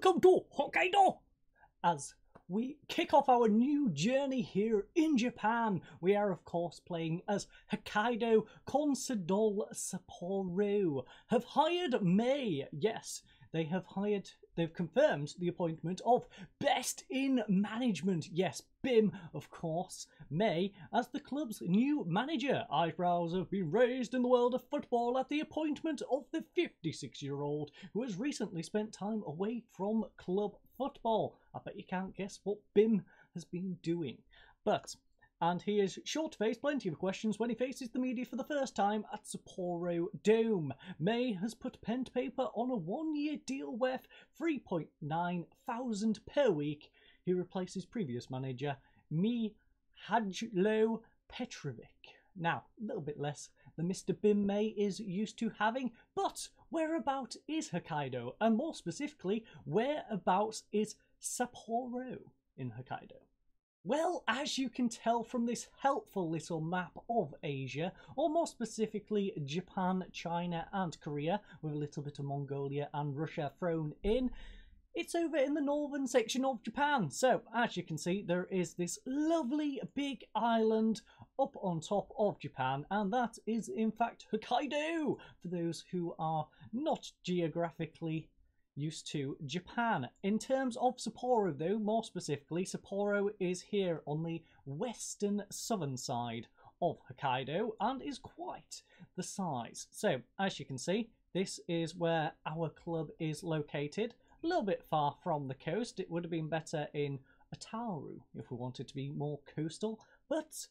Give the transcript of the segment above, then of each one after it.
Welcome to Hokkaido! As we kick off our new journey here in Japan, we are of course playing as Hokkaido Consadole Sapporo. Have hired May, yes, they have hired they've confirmed the appointment of Best in Management. Yes, Bim, of course, May as the club's new manager. Eyebrows have been raised in the world of football at the appointment of the 56 year old who has recently spent time away from club football. I bet you can't guess what Bim has been doing. But and he is sure to face plenty of questions when he faces the media for the first time at Sapporo Dome. May has put pen to paper on a one-year deal worth 3.9 thousand per week. He replaces previous manager Mihajlo Petrovic. Now, a little bit less than Mr. Bim May is used to having, but whereabout is Hokkaido? And more specifically, whereabouts is Sapporo in Hokkaido? Well, as you can tell from this helpful little map of Asia, or more specifically Japan, China and Korea, with a little bit of Mongolia and Russia thrown in, it's over in the northern section of Japan. So, as you can see, there is this lovely big island up on top of Japan, and that is in fact Hokkaido, for those who are not geographically used to Japan. In terms of Sapporo, though, more specifically, Sapporo is here on the western southern side of Hokkaido and is quite the size. So, as you can see, this is where our club is located. A little bit far from the coast. It would have been better in Otaru if we wanted to be more coastal, but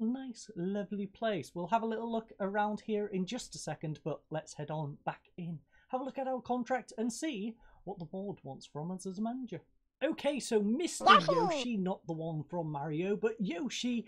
nice, lovely place. We'll have a little look around here in just a second, but let's head on back in have a look at our contract and see what the board wants from us as a manager. Okay, so Mr. Yoshi, not the one from Mario, but Yoshi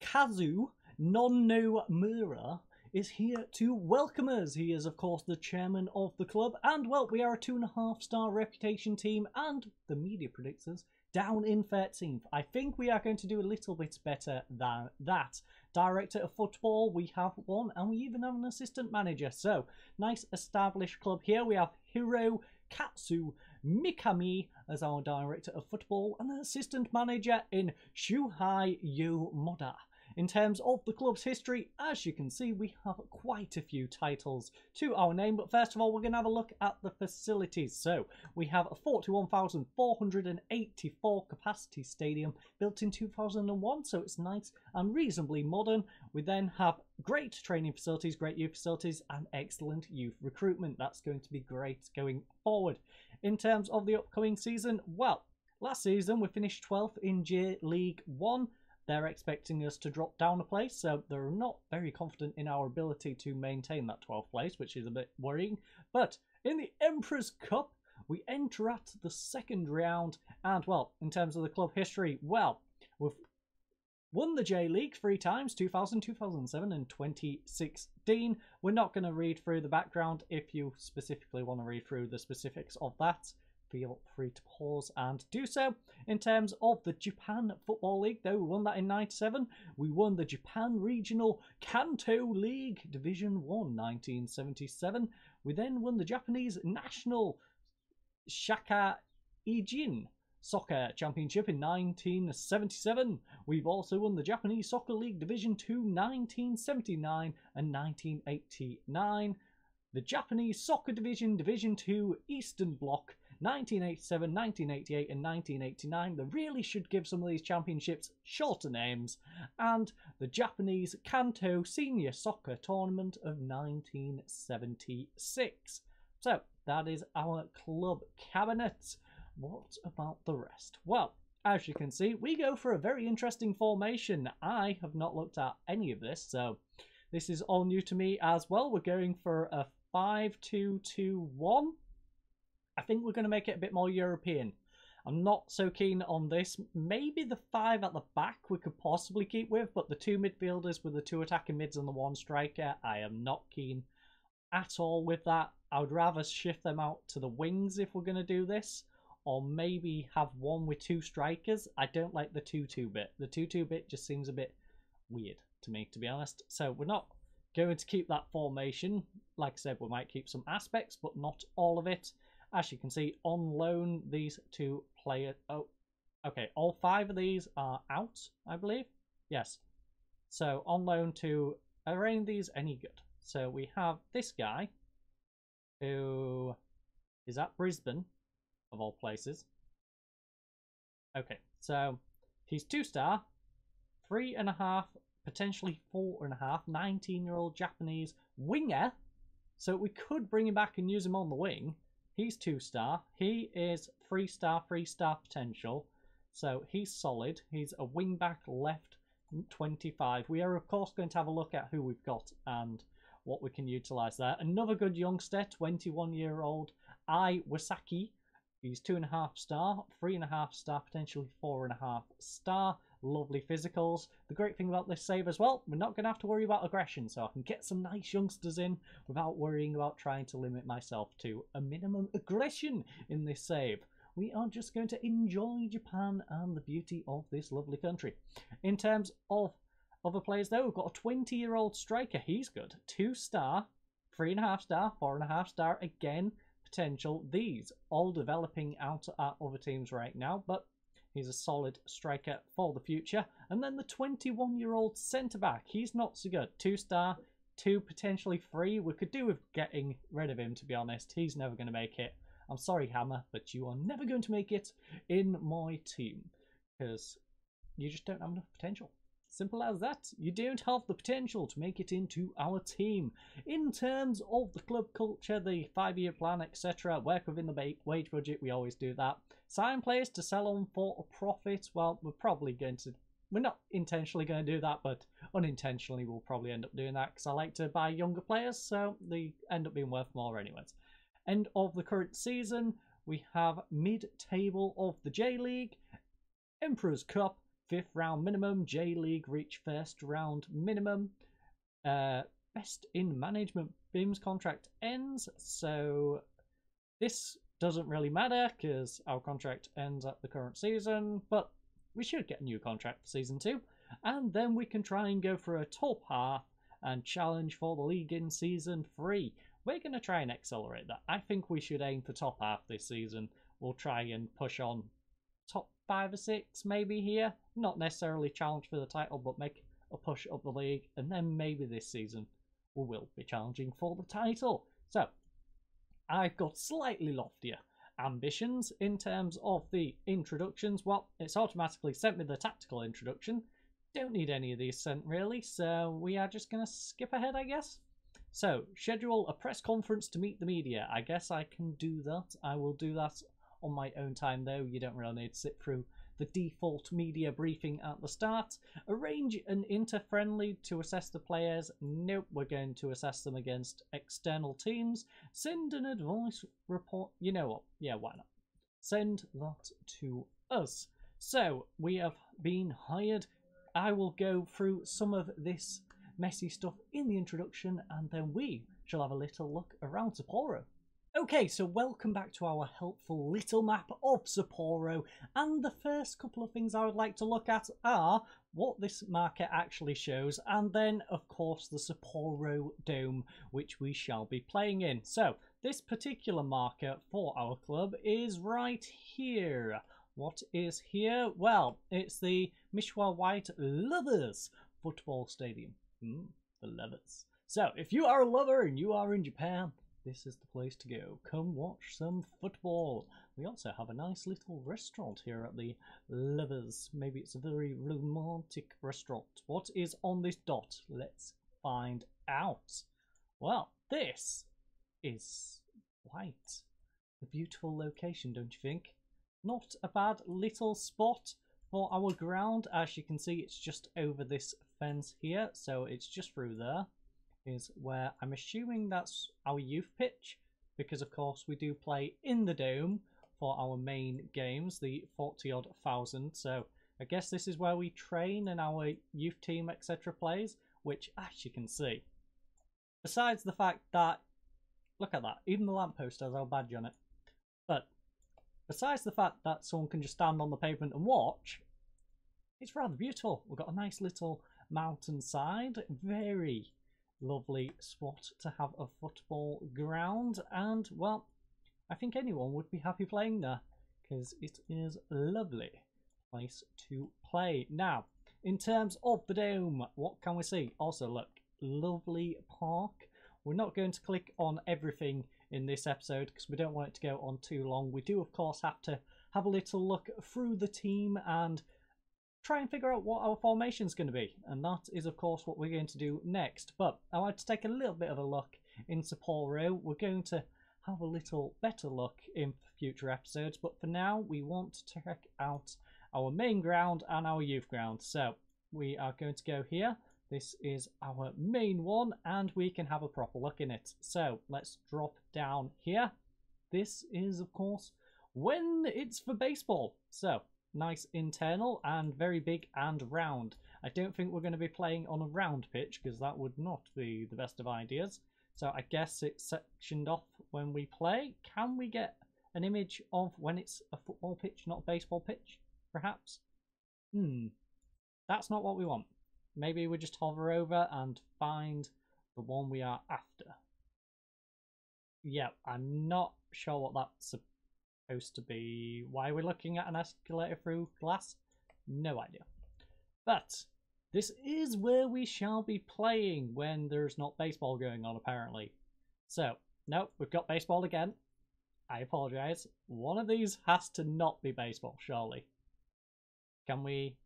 Kazu Nonomura is here to welcome us. He is, of course, the chairman of the club, and well, we are a two and a half star reputation team, and the media predicts us down in 13th. I think we are going to do a little bit better than that. Director of football, we have one, and we even have an assistant manager. So, nice established club here. We have Hiro Katsu Mikami as our director of football and an assistant manager in Shuhei Yomoda. In terms of the club's history, as you can see, we have quite a few titles to our name. But first of all, we're going to have a look at the facilities. So we have a 41,484 capacity stadium built in 2001. So it's nice and reasonably modern. We then have great training facilities, great youth facilities, and excellent youth recruitment. That's going to be great going forward. In terms of the upcoming season, well, last season we finished 12th in J League 1 they're expecting us to drop down a place, so they're not very confident in our ability to maintain that 12th place, which is a bit worrying. But in the Emperor's Cup, we enter at the second round, and well, in terms of the club history, well, we've won the J League three times 2000, 2007, and 2016. We're not going to read through the background if you specifically want to read through the specifics of that feel free to pause and do so. In terms of the Japan Football League, though, we won that in 97. We won the Japan Regional Kanto League Division 1 1977. We then won the Japanese National Shaka Ijin Soccer Championship in 1977. We've also won the Japanese Soccer League Division 2 1979 and 1989. The Japanese Soccer Division Division 2 Eastern Bloc 1987, 1988, and 1989. They really should give some of these championships shorter names. And the Japanese Kanto Senior Soccer Tournament of 1976. So, that is our club cabinet. What about the rest? Well, as you can see, we go for a very interesting formation. I have not looked at any of this, so this is all new to me as well. We're going for a 5-2-2-1. I think we're going to make it a bit more European. I'm not so keen on this. Maybe the five at the back we could possibly keep with, but the two midfielders with the two attacking mids and the one striker, I am not keen at all with that. I would rather shift them out to the wings if we're going to do this, or maybe have one with two strikers. I don't like the 2-2 bit. The 2-2 bit just seems a bit weird to me, to be honest. So we're not going to keep that formation. Like I said, we might keep some aspects, but not all of it. As you can see, on loan, these two players... Oh, okay, all five of these are out, I believe. Yes. So, on loan to... Of these any good? So, we have this guy, who is at Brisbane, of all places. Okay, so he's two star, three and a half, potentially four and a half, 19 year old Japanese winger. So we could bring him back and use him on the wing. He's two star. He is three star, three star potential. So he's solid. He's a wing back left 25. We are, of course, going to have a look at who we've got and what we can utilise there. Another good youngster, 21 year old Iwasaki. He's two and a half star, three and a half star, potentially four and a half star. Lovely physicals. The great thing about this save as well, we're not going to have to worry about aggression, so I can get some nice youngsters in without worrying about trying to limit myself to a minimum aggression in this save. We are just going to enjoy Japan and the beauty of this lovely country. In terms of other players, though, we've got a 20 year old striker. He's good. Two star, three and a half star, four and a half star again potential. These all developing out at other teams right now, but he's a solid striker for the future. And then the 21 year old centre back, he's not so good. Two star, two, potentially three. We could do with getting rid of him, to be honest. He's never going to make it. I'm sorry, Hammer, but you are never going to make it in my team because you just don't have enough potential. Simple as that. You don't have the potential to make it into our team. In terms of the club culture, the five-year plan, etc., work within the wage budget, we always do that. Sign players to sell on for a profit. Well, we're probably going to... We're not intentionally going to do that, but unintentionally we'll probably end up doing that because I like to buy younger players, so they end up being worth more anyways. End of the current season, we have mid-table of the J-League, Emperor's Cup, fifth round minimum. J League reach first round minimum. Uh, best in management. Bim's contract ends, so this doesn't really matter because our contract ends at the current season, but we should get a new contract for season two. And then we can try and go for a top half and challenge for the league in season three. We're going to try and accelerate that. I think we should aim for top half this season. We'll try and push on top five or six maybe here. Not necessarily challenge for the title, but make a push up the league. And then maybe this season we will be challenging for the title. So I've got slightly loftier ambitions in terms of the introductions. Well, it's automatically sent me the tactical introduction. Don't need any of these sent really, so we are just going to skip ahead, I guess. So, schedule a press conference to meet the media. I guess I can do that. I will do that on my own time though. You don't really need to sit through the default media briefing at the start. Arrange an inter-friendly to assess the players. Nope, we're going to assess them against external teams. Send an advice report. You know what? Yeah, why not? Send that to us. So, we have been hired. I will go through some of this messy stuff in the introduction and then we shall have a little look around Sapporo. Okay, so welcome back to our helpful little map of Sapporo, and the first couple of things I would like to look at are what this market actually shows, and then, of course, the Sapporo Dome, which we shall be playing in. So, this particular marker for our club is right here. What is here? Well, it's the Mishwa White Lovers Football Stadium. Hmm, the Lovers. So, if you are a lover and you are in Japan, this is the place to go. Come watch some football. We also have a nice little restaurant here at the Lovers. Maybe it's a very romantic restaurant. What is on this dot? Let's find out. Well, this is white. A beautiful location, don't you think? Not a bad little spot for our ground. As you can see, it's just over this fence here, so it's just through there is where I'm assuming that's our youth pitch because of course we do play in the dome for our main games, the 40 odd thousand. So I guess this is where we train and our youth team etc plays, which as you can see, besides the fact that, look at that, even the lamppost has our badge on it. But besides the fact that someone can just stand on the pavement and watch, it's rather beautiful. We've got a nice little mountainside, very lovely spot to have a football ground and well I think anyone would be happy playing there because it is a lovely place to play. Now, in terms of the dome, what can we see? Also, look, lovely park. We're not going to click on everything in this episode because we don't want it to go on too long. We do, of course, have to have a little look through the team and try and figure out what our formation is going to be. And that is, of course, what we're going to do next. But I want to take a little bit of a look in Sapporo. We're going to have a little better look in future episodes. But for now, we want to check out our main ground and our youth ground. So we are going to go here. This is our main one and we can have a proper look in it. So let's drop down here. This is, of course, when it's for baseball. So nice internal and very big and round. I don't think we're going to be playing on a round pitch because that would not be the best of ideas. So I guess it's sectioned off when we play. Can we get an image of when it's a football pitch, not a baseball pitch, perhaps? Hmm, that's not what we want. Maybe we just hover over and find the one we are after. Yeah, I'm not sure what that's supposed to be. Why we're looking at an escalator through glass? No idea. But this is where we shall be playing when there's not baseball going on, apparently. So, nope, we've got baseball again. I apologise. One of these has to not be baseball, surely. Can we...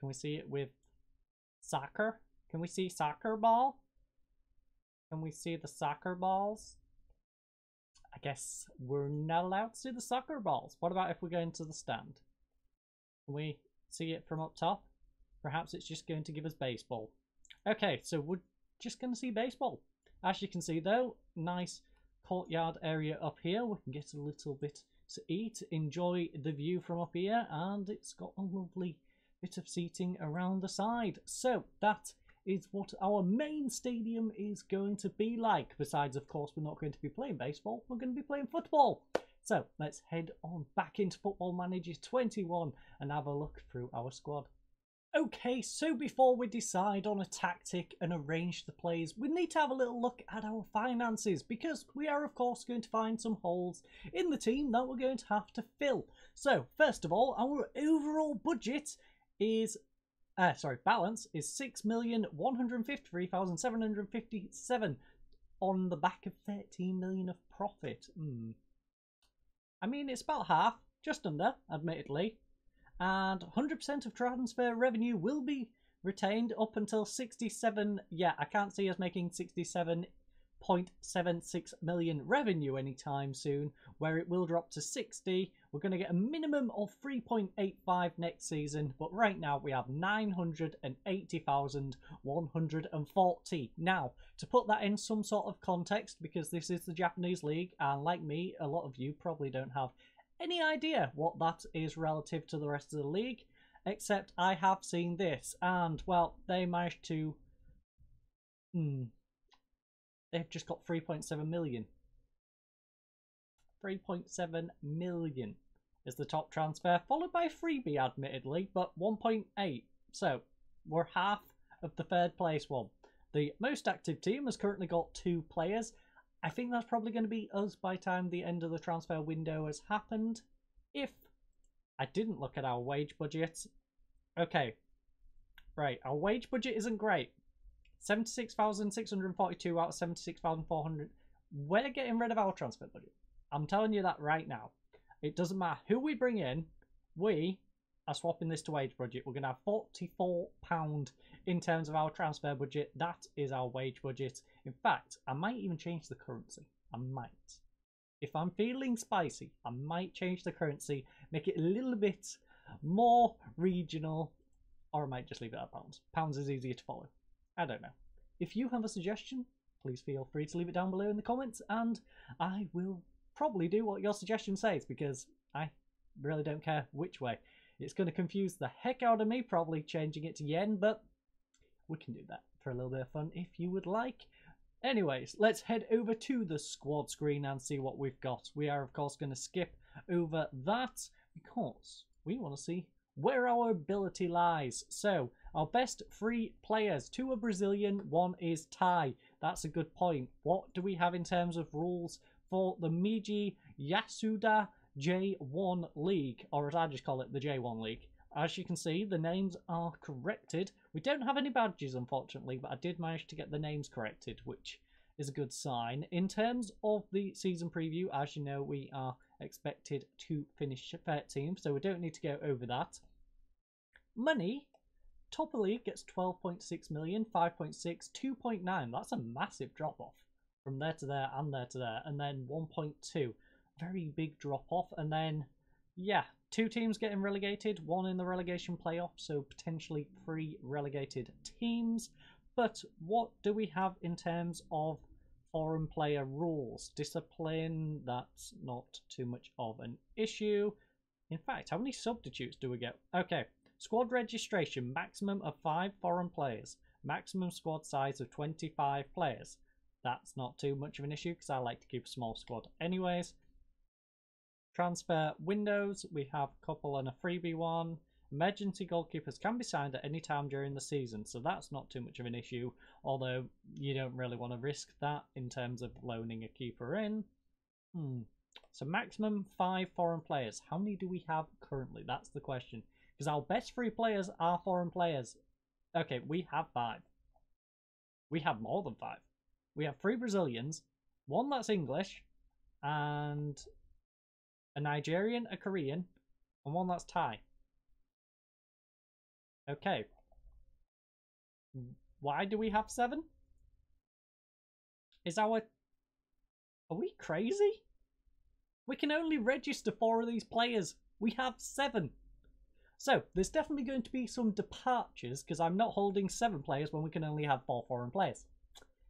Can we see it with soccer? Can we see soccer ball? Can we see the soccer balls? I guess we're not allowed to see the soccer balls. What about if we go into the stand? Can we see it from up top? Perhaps it's just going to give us baseball. Okay, so we're just going to see baseball. As you can see though, nice courtyard area up here. We can get a little bit to eat, enjoy the view from up here, and it's got a lovely bit of seating around the side. So that is what our main stadium is going to be like. Besides, of course, we're not going to be playing baseball, we're going to be playing football. So let's head on back into Football Manager 21 and have a look through our squad. Okay, so before we decide on a tactic and arrange the plays, we need to have a little look at our finances because we are of course going to find some holes in the team that we're going to have to fill. So first of all, our overall budget is, uh, sorry, balance is 6,153,757 on the back of 13 million of profit. Hmm. I mean, it's about half, just under, admittedly. And 100% of transfer revenue will be retained up until 67. Yeah, I can't see us making 67.76 million revenue anytime soon, where it will drop to 60. We're going to get a minimum of 3.85 next season, but right now we have 980,140. Now, to put that in some sort of context, because this is the Japanese league, and like me, a lot of you probably don't have any idea what that is relative to the rest of the league, except I have seen this, and well, they managed to. Hmm. They've just got 3.7 million. 3.7 million is the top transfer, followed by freebie, admittedly, but 1.8. So we're half of the third place one. The most active team has currently got two players. I think that's probably going to be us by the time the end of the transfer window has happened. If I didn't look at our wage budget. Okay. Right, our wage budget isn't great. 76,642 out of 76,400. We're getting rid of our transfer budget. I'm telling you that right now. It doesn't matter who we bring in, we are swapping this to wage budget. We're going to have £44 in terms of our transfer budget. That is our wage budget. In fact, I might even change the currency. I might. If I'm feeling spicy, I might change the currency, make it a little bit more regional, or I might just leave it at pounds. Pounds is easier to follow. I don't know. If you have a suggestion, please feel free to leave it down below in the comments, and I will probably do what your suggestion says because I really don't care which way. It's going to confuse the heck out of me, probably changing it to yen, but we can do that for a little bit of fun if you would like. Anyways, let's head over to the squad screen and see what we've got. We are, of course, going to skip over that because we want to see where our ability lies. So, our best three players, two are Brazilian, one is Thai. That's a good point. What do we have in terms of rules for the Meiji Yasuda J1 League, or as I just call it, the J1 League? As you can see, the names are corrected. We don't have any badges, unfortunately, but I did manage to get the names corrected, which is a good sign. In terms of the season preview, as you know, we are expected to finish 13th, so we don't need to go over that. Money, top of league gets 12.6 million, 5.6, 2.9. That's a massive drop off from there to there and there to there, and then 1.2. Very big drop off, and then yeah, two teams getting relegated, one in the relegation playoff, so potentially three relegated teams. But what do we have in terms of foreign player rules? Discipline, that's not too much of an issue. In fact, how many substitutes do we get? Okay, squad registration, maximum of five foreign players, maximum squad size of 25 players. That's not too much of an issue because I like to keep a small squad anyways. Transfer windows, we have a couple and a freebie one. Emergency goalkeepers can be signed at any time during the season, so that's not too much of an issue, although you don't really want to risk that in terms of loaning a keeper in. Hmm. So maximum five foreign players. How many do we have currently? That's the question. Because our best three players are foreign players. Okay, we have five. We have more than five. We have three Brazilians, one that's English, and a Nigerian, a Korean, and one that's Thai. Okay. Why do we have seven? Is our... Are we crazy? We can only register four of these players. We have seven. So, there's definitely going to be some departures because I'm not holding seven players when we can only have four foreign players.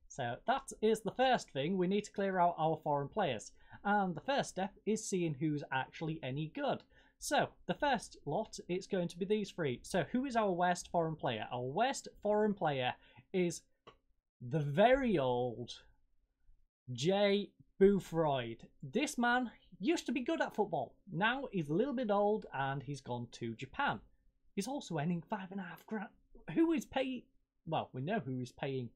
So that is the first thing. We need to clear out our foreign players. And the first step is seeing who's actually any good. So, the first lot, it's going to be these three. So, who is our worst foreign player? Our worst foreign player is the very old Jay Boothroyd. This man used to be good at football. Now he's a little bit old and he's gone to Japan. He's also earning five and a half grand. Who is paying? Well, we know who is paying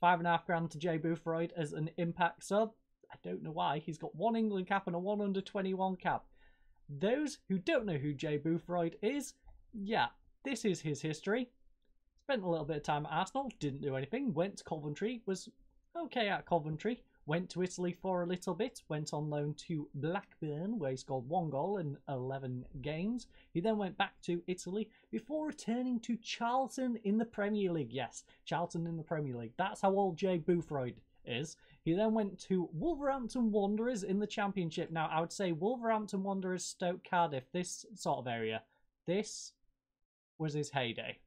five and a half grand to Jay Boothroyd as an impact sub. I don't know why. He's got one England cap and a one under 21 cap. Those who don't know who Jay Boothroyd is, yeah, this is his history. Spent a little bit of time at Arsenal, didn't do anything, went to Coventry, was okay at Coventry, went to Italy for a little bit, went on loan to Blackburn, where he scored one goal in 11 games. He then went back to Italy before returning to Charlton in the Premier League. Yes, Charlton in the Premier League. That's how old Jay Boothroyd is. He then went to Wolverhampton Wanderers in the Championship. Now, I would say Wolverhampton Wanderers, Stoke Cardiff, this sort of area. This was his heyday,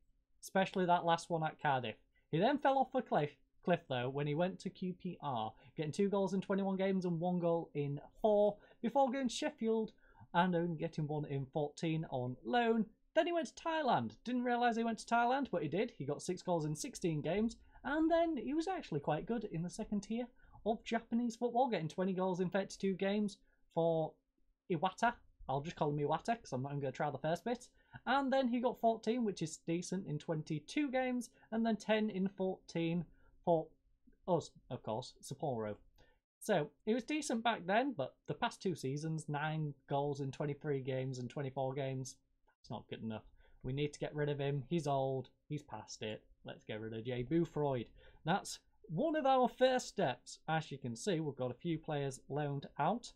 especially that last one at Cardiff. He then fell off a cliff, cliff though when he went to QPR, getting two goals in 21 games and one goal in four before going to Sheffield and only getting one in 14 on loan. Then he went to Thailand. Didn't realise he went to Thailand, but he did. He got six goals in 16 games and then he was actually quite good in the second tier of Japanese football, getting 20 goals in 32 games for Iwata. I'll just call him Iwata because I'm not going to try the first bit. And then he got 14, which is decent in 22 games, and then 10 in 14 for us, of course, Sapporo. So it was decent back then, but the past two seasons, 9 goals in 23 games and 24 games, that's not good enough. We need to get rid of him. He's old. He's past it. Let's get rid of Jay Boothroyd. That's one of our first steps. As you can see, we've got a few players loaned out.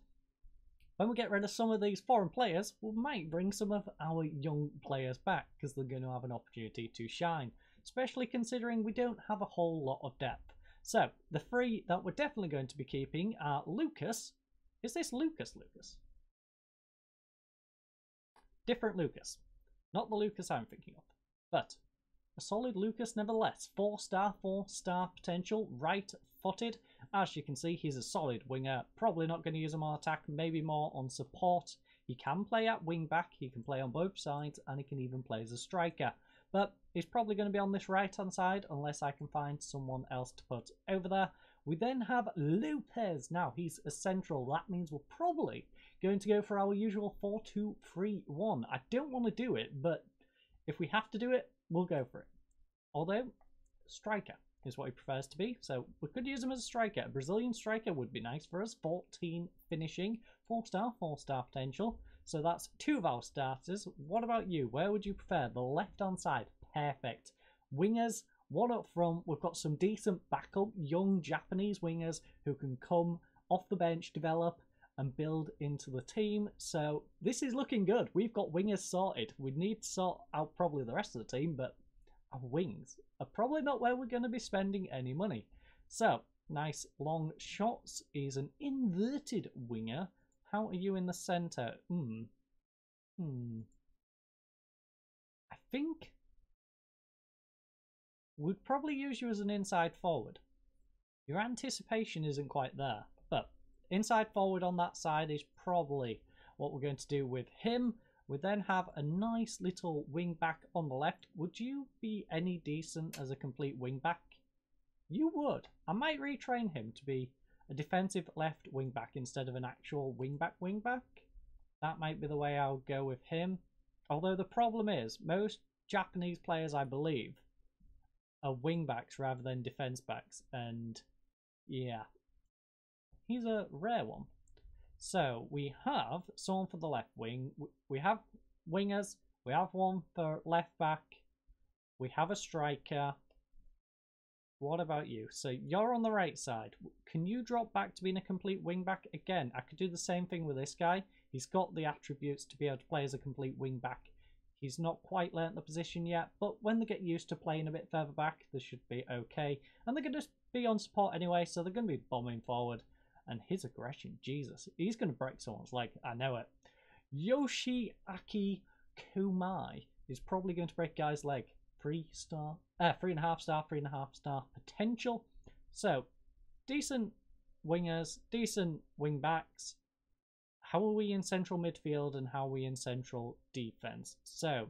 When we get rid of some of these foreign players, we might bring some of our young players back because they're going to have an opportunity to shine, especially considering we don't have a whole lot of depth. So, the three that we're definitely going to be keeping are Lucas. Is this Lucas Lucas? Different Lucas. Not the Lucas I'm thinking of. But a solid Lucas nevertheless. 4 star, 4 star potential, right footed. As you can see, he's a solid winger. Probably not going to use him on attack, maybe more on support. He can play at wing back, he can play on both sides, and he can even play as a striker. But he's probably going to be on this right hand side unless I can find someone else to put over there. We then have Lopes. Now, he's a central. That means we're probably going to go for our usual 4-2-3-1. I don't want to do it, but if we have to do it, we'll go for it. Although, striker. is what he prefers to be. So we could use him as a striker. A Brazilian striker would be nice for us. 14 finishing, 4 star, 4 star potential. So that's two of our starters. What about you? Where would you prefer? The left hand side. Perfect. Wingers, one up front. We've got some decent backup young Japanese wingers who can come off the bench, develop, and build into the team. So this is looking good. We've got wingers sorted. We need to sort out probably the rest of the team, but our wings are probably not where we're going to be spending any money. So nice long shots is an inverted winger. How are you in the centre? Hmm. Hmm. I think we'd probably use you as an inside forward. Your anticipation isn't quite there. But inside forward on that side is probably what we're going to do with him. We then have a nice little wing back on the left. Would you be any decent as a complete wing back? You would. I might retrain him to be a defensive left wing back instead of an actual wing back wing back. That might be the way I'll go with him. Although the problem is, most Japanese players, I believe, are wing backs rather than defense backs. And yeah, he's a rare one. So we have someone for the left wing. We have wingers. We have one for left back. We have a striker. What about you? So you're on the right side. Can you drop back to being a complete wing back? Again, I could do the same thing with this guy. He's got the attributes to be able to play as a complete wing back. He's not quite learnt the position yet, but when they get used to playing a bit further back, they should be okay. And they're going to be on support anyway, so they're going to be bombing forward. And his aggression, Jesus, he's going to break someone's leg. I know it. Yoshiaki Komai is probably going to break guy's leg. Three star, uh, three and a half star, three and a half star potential. So, decent wingers, decent wing backs. How are we in central midfield and how are we in central defense? So,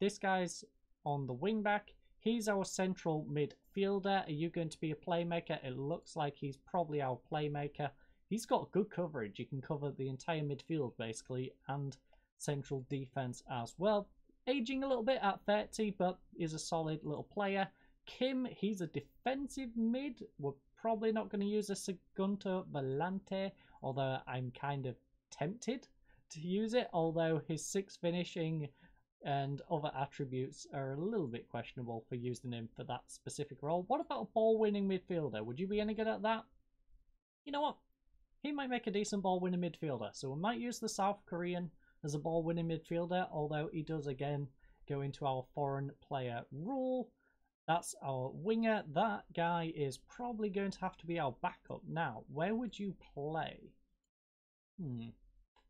this guy's on the wing back. He's our central midfielder. Are you going to be a playmaker? It looks like he's probably our playmaker. He's got good coverage. He can cover the entire midfield, basically, and central defense as well. Aging a little bit at 30, but is a solid little player. Kim, he's a defensive mid. We're probably not going to use a Segundo Volante, although I'm kind of tempted to use it, although his six finishing and other attributes are a little bit questionable for using him for that specific role. What about a ball winning midfielder? Would you be any good at that? You know what? He might make a decent ball winning midfielder, so we might use the South Korean as a ball winning midfielder, although he does again go into our foreign player rule. That's our winger. That guy is probably going to have to be our backup. Now, where would you play? Hmm.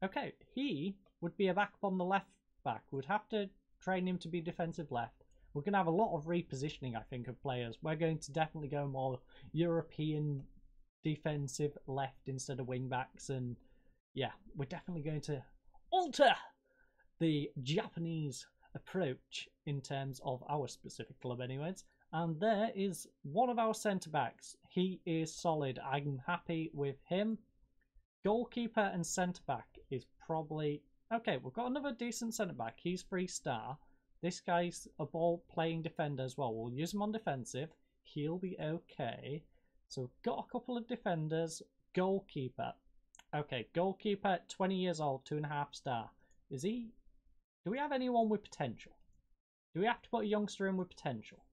Okay, he would be a backup on the left back. We'd have to train him to be defensive left. We're going to have a lot of repositioning, I think, of players. We're going to definitely go more European defensive left instead of wing backs. And yeah, we're definitely going to alter the Japanese approach in terms of our specific club, anyways. And there is one of our centre backs. He is solid. I'm happy with him. Goalkeeper and centre back is probably Okay, we've got another decent centre back. He's three star. This guy's a ball playing defender as well. We'll use him on defensive. He'll be okay. So got a couple of defenders. Goalkeeper. Okay, goalkeeper, 20 years old, two and a half star. Is he... Do we have anyone with potential? Do we have to put a youngster in with potential?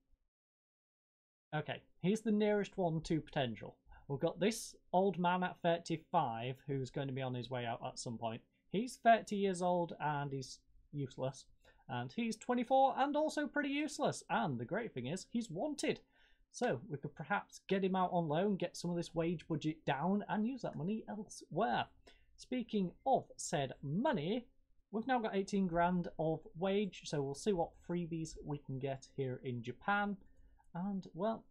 Okay, he's the nearest one to potential. We've got this old man at 35 who's going to be on his way out at some point. He's 30 years old and he's useless. And he's 24 and also pretty useless. And the great thing is, he's wanted. So we could perhaps get him out on loan, get some of this wage budget down, and use that money elsewhere. Speaking of said money, we've now got 18 grand of wage, so we'll see what freebies we can get here in Japan. And, well,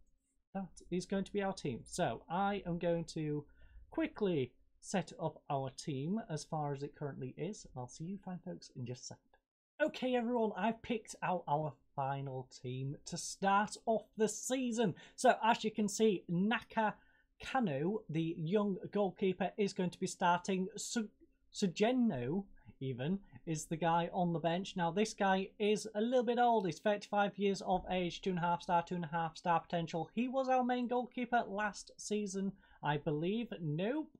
that is going to be our team. So I am going to quickly set up our team as far as it currently is. I'll see you fine folks in just a second. Okay everyone, I've picked out our final team to start off the season. So as you can see, Naka Kano, the young goalkeeper, is going to be starting. Su Sugeno even, is the guy on the bench. Now, this guy is a little bit old. He's 35 years of age, two and a half star, two and a half star potential. He was our main goalkeeper last season, I believe. Nope.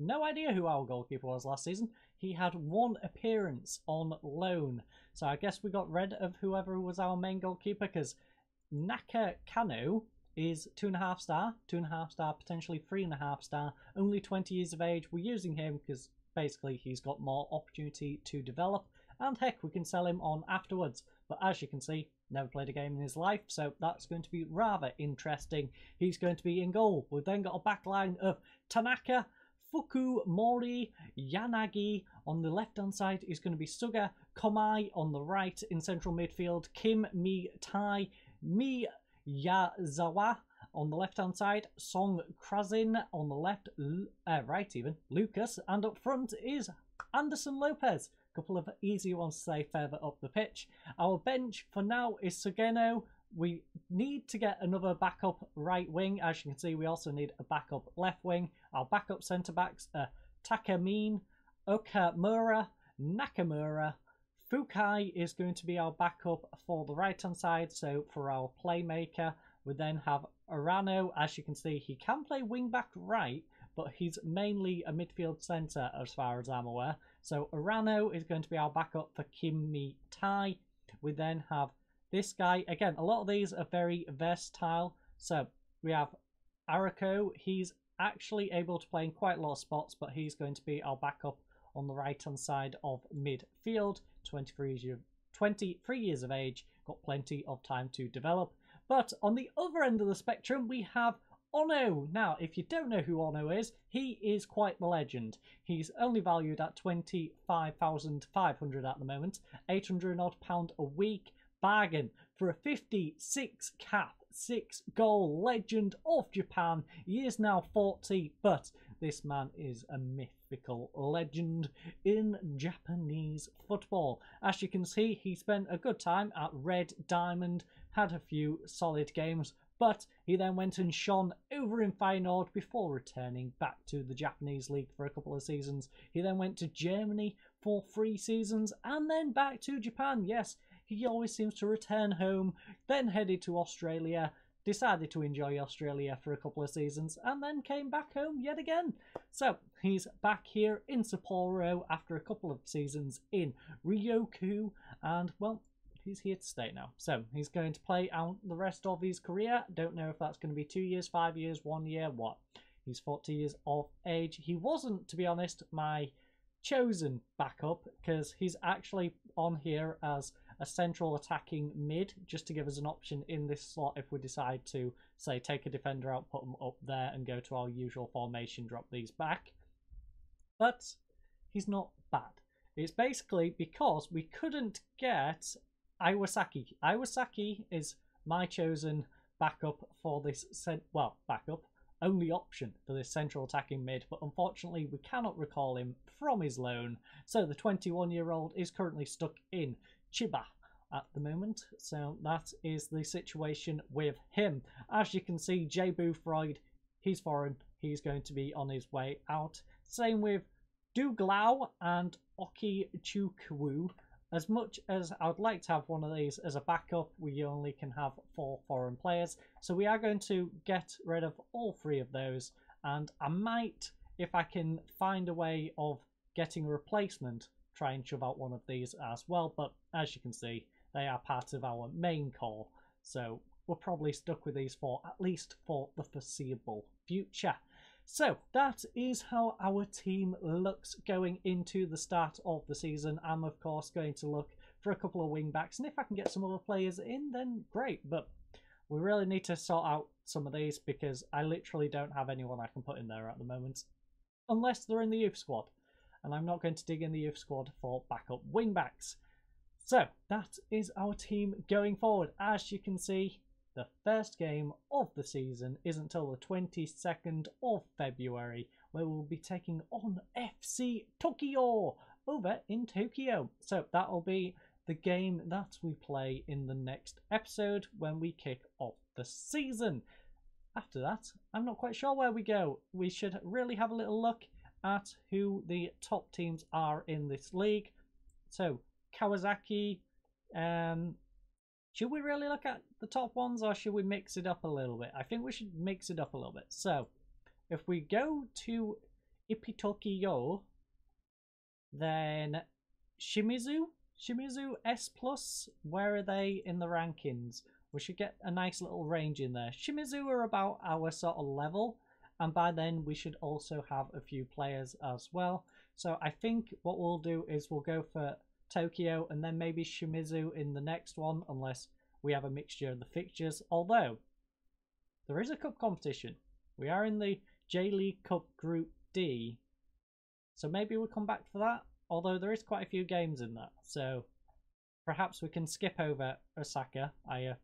No idea who our goalkeeper was last season. He had one appearance on loan. So I guess we got rid of whoever was our main goalkeeper because Naka Kano is two and a half star, two and a half star, potentially three and a half star, only 20 years of age. We're using him because basically he's got more opportunity to develop, and heck, we can sell him on afterwards. But as you can see, never played a game in his life, so that's going to be rather interesting. He's going to be in goal. We've then got a back line of Tanaka, Fukumori, Yanagi. On the left hand side is going to be Suga, Komai on the right in central midfield, Kim, Mi, Tai, Mi, Yazawa on the left hand side, Song Krasin on the left, uh, right even, Lucas, and up front is Anderson Lopes. A couple of easy ones to say further up the pitch. Our bench for now is Sugeno. We need to get another backup right wing. As you can see, we also need a backup left wing. Our backup centre backs are Takamine, Okamura, Nakamura, Fukai is going to be our backup for the right hand side. So for our playmaker, we then have Arano. As you can see, he can play wing back right, but he's mainly a midfield centre as far as I'm aware. So Arano is going to be our backup for Kimi Tai. We then have this guy. Again, a lot of these are very versatile. So we have Arako. He's actually able to play in quite a lot of spots, but he's going to be our backup on the right hand side of midfield. 23 years, 23 years of age, got plenty of time to develop. But on the other end of the spectrum, we have Ono. Now, if you don't know who Ono is, he is quite the legend. He's only valued at 25,500 at the moment, 800 odd pound a week, bargain for a 56 cap, 6 goal legend of Japan. He is now 40, but this man is a mythical legend in Japanese football. As you can see, he spent a good time at Red Diamond, had a few solid games, but he then went and shone over in Feyenoord before returning back to the Japanese league for a couple of seasons. He then went to Germany for three seasons and then back to Japan. Yes, he always seems to return home, then headed to Australia, decided to enjoy Australia for a couple of seasons, and then came back home yet again. So he's back here in Sapporo after a couple of seasons in Ryukyu, and well, he's here to stay now. So he's going to play out the rest of his career. Don't know if that's going to be two years, five years, one year, what. He's 40 years of age. He wasn't, to be honest, my chosen backup because he's actually on here as a central attacking mid just to give us an option in this slot if we decide to, say, take a defender out, put them up there and go to our usual formation, drop these back. But he's not bad. It's basically because we couldn't get Iwasaki. Iwasaki is my chosen backup for this, well, backup, only option for this central attacking mid, but unfortunately we cannot recall him from his loan, so the 21 year old is currently stuck in Chiba at the moment. So that is the situation with him. As you can see, Jay Boothroyd, he's foreign. He's going to be on his way out. Same with Duglau and Oki Chukwu. As much as I would like to have one of these as a backup, we only can have four foreign players. So we are going to get rid of all three of those. And I might, if I can find a way of getting a replacement, try and shove out one of these as well. But as you can see, they are part of our main core. So we're probably stuck with these for at least for the foreseeable future. So that is how our team looks going into the start of the season. I'm of course going to look for a couple of wing backs and if I can get some other players in then great but we really need to sort out some of these because I literally don't have anyone I can put in there at the moment unless they're in the youth squad and I'm not going to dig in the youth squad for backup wing backs. So that is our team going forward. As you can see, the first game of the season is until the 22nd of February, where we'll be taking on FC Tokyo over in Tokyo. So that'll be the game that we play in the next episode when we kick off the season. After that, I'm not quite sure where we go. We should really have a little look at who the top teams are in this league. So Kawasaki, um, should we really look at the top ones or should we mix it up a little bit? I think we should mix it up a little bit. So if we go to Ipitoki-yo, then Shimizu, Shimizu S-Pulse, where are they in the rankings? We should get a nice little range in there. Shimizu are about our sort of level, and by then we should also have a few players as well. So I think what we'll do is we'll go for Tokyo and then maybe Shimizu in the next one, unless we have a mixture of the fixtures. Although there is a cup competition. We are in the J League Cup Group D, so maybe we'll come back for that. Although there is quite a few games in that, so perhaps we can skip over Osaka. I uh,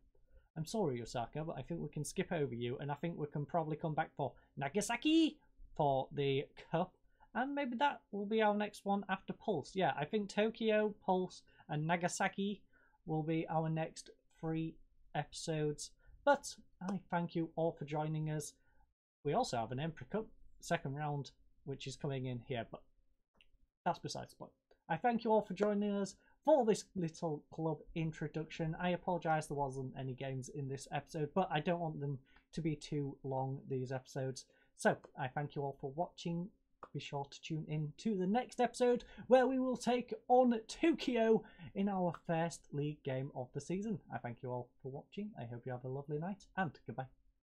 I'm sorry, Osaka, but I think we can skip over you, and I think we can probably come back for Nagasaki for the cup, and maybe that will be our next one after Pulse. Yeah, I think Tokyo, Pulse, and Nagasaki will be our next three episodes. But I thank you all for joining us. We also have an Emperor Cup second round, which is coming in here, but that's besides the point. I thank you all for joining us for this little club introduction. I apologise there wasn't any games in this episode, but I don't want them to be too long, these episodes. So I thank you all for watching. Be sure to tune in to the next episode where we will take on Tokyo in our first league game of the season. I thank you all for watching. I hope you have a lovely night and goodbye.